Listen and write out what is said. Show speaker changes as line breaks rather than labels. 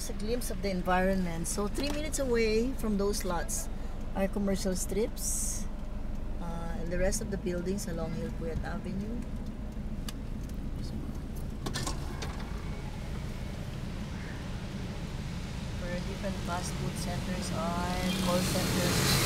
just a glimpse of the environment. So three minutes away from those lots are commercial strips. Uh, and the rest of the buildings along Gil Puyat Avenue. Where different fast food centers are, call centers.